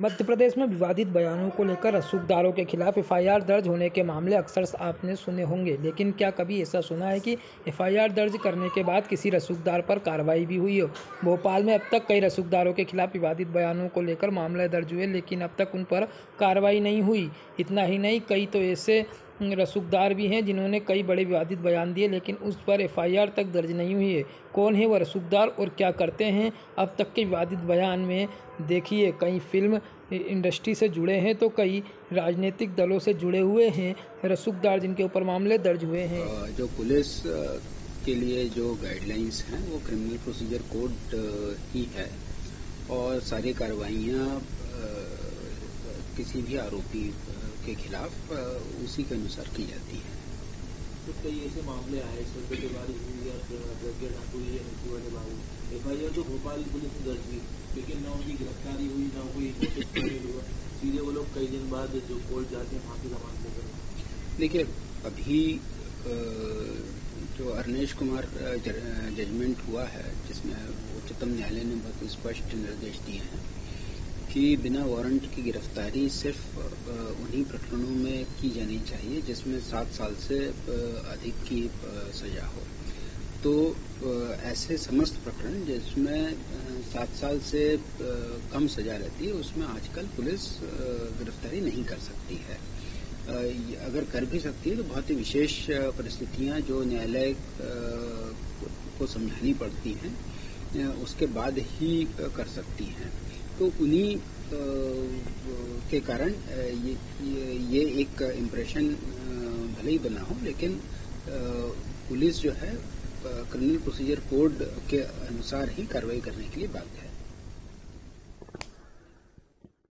मध्य प्रदेश में विवादित बयानों को लेकर रसूखदारों के खिलाफ एफआईआर दर्ज होने के मामले अक्सर आपने सुने होंगे, लेकिन क्या कभी ऐसा सुना है कि एफआईआर दर्ज करने के बाद किसी रसूखदार पर कार्रवाई भी हुई हो? भोपाल में अब तक कई रसूखदारों के खिलाफ विवादित बयानों को लेकर मामले दर्ज हुए, लेकिन अब तक उन पर कार्रवाई नहीं हुई। इतना ही नहीं, कई तो ऐसे रसूखदार भी हैं, जिन्होंने कई बड़े विवादित बयान दिए, लेकिन उस पर एफआईआर तक दर्ज नहीं हुई है। कौन है वह रसूखदार और क्या करते हैं? अब तक के विवादित बयान में देखिए, कई फ़िल्म इंडस्ट्री से जुड़े हैं तो कई राजनीतिक दलों से जुड़े हुए हैं। रसूखदार जिनके ऊपर मामले दर्ज हुए हैं। जो पुलिस के लिए जो गाइडलाइंस हैं, वो क्रिमिनल प्रोसीजर कोड ही है। और सारी कार्रवाइयाँ किसी भी आरोपी के खिलाफ उसी के अनुसार की जाती है। तो कई ऐसे मामले आए बारी नीति वाले बाबू एफ़ आई आर तो भोपाल पुलिस ने दर्ज की लेकिन न उनकी गिरफ्तारी हुई न कोई हुआ। सीधे वो लोग कई दिन बाद जो कोर्ट जाते हैं फांसी जमान लेकर देखिए अभी जो अरनेश कुमार जजमेंट हुआ है जिसमें उच्चतम न्यायालय ने बहुत स्पष्ट निर्देश दिए हैं कि बिना वारंट की गिरफ्तारी सिर्फ़ उन्हीं प्रकरणों में की जानी चाहिए जिसमें सात साल से अधिक की सजा हो। तो ऐसे समस्त प्रकरण जिसमें सात साल से कम सजा रहती है, उसमें आजकल पुलिस गिरफ्तारी नहीं कर सकती है। अगर कर भी सकती है तो बहुत ही विशेष परिस्थितियाँ जो न्यायालय को समझानी पड़ती हैं उसके बाद ही कर सकती हैं। तो उन्हीं के कारण ये, ये एक इम्प्रेशन भले ही बना हो लेकिन पुलिस जो है क्रिमिनल प्रोसीजर कोड के अनुसार ही कार्रवाई करने के लिए बाध्य है।